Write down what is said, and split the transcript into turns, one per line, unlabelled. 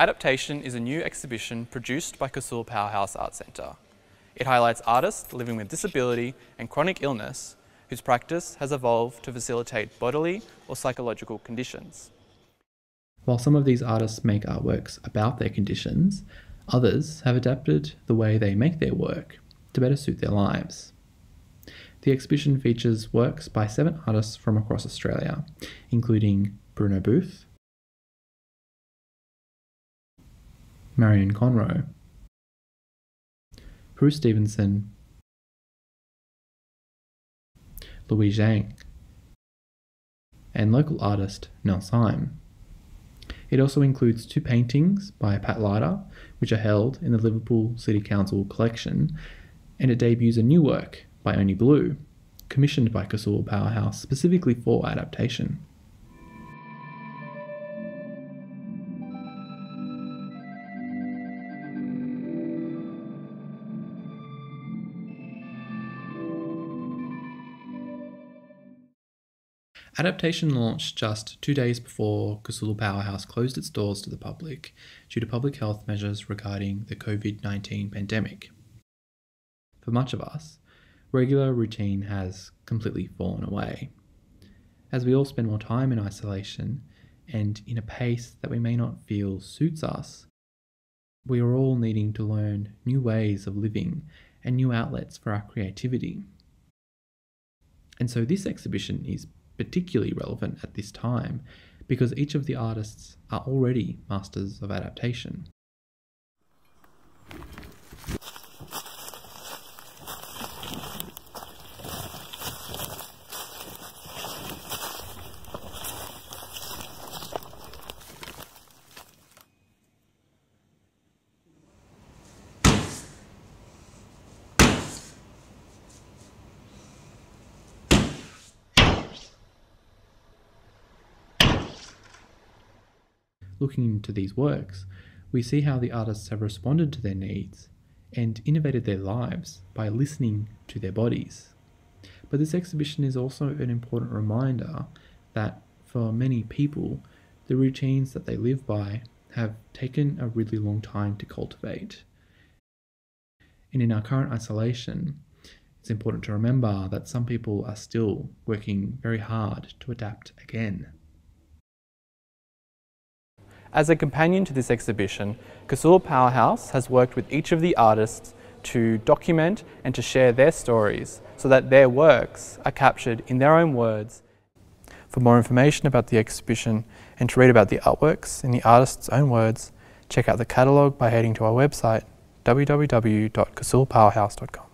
Adaptation is a new exhibition produced by Casula Powerhouse Art Centre. It highlights artists living with disability and chronic illness whose practice has evolved to facilitate bodily or psychological conditions.
While some of these artists make artworks about their conditions, others have adapted the way they make their work to better suit their lives. The exhibition features works by seven artists from across Australia, including Bruno Booth, Marion Conrow, Prue Stevenson, Louise Zhang, and local artist Nell Syme. It also includes two paintings by Pat Larter, which are held in the Liverpool City Council collection, and it debuts a new work by Ohni Blu, commissioned by Casula Powerhouse specifically for adaptation. Adaptation launched just two days before Casula Powerhouse closed its doors to the public due to public health measures regarding the COVID 19 pandemic. For much of us, regular routine has completely fallen away. As we all spend more time in isolation and in a pace that we may not feel suits us, we are all needing to learn new ways of living and new outlets for our creativity. And so this exhibition is particularly relevant at this time because each of the artists are already masters of adaptation. Looking into these works, we see how the artists have responded to their needs and innovated their lives by listening to their bodies. But this exhibition is also an important reminder that for many people, the routines that they live by have taken a really long time to cultivate. And in our current isolation, it's important to remember that some people are still working very hard to adapt again.
As a companion to this exhibition, Casula Powerhouse has worked with each of the artists to document and to share their stories so that their works are captured in their own words. For more information about the exhibition and to read about the artworks in the artist's own words, check out the catalogue by heading to our website www.casulapowerhouse.com.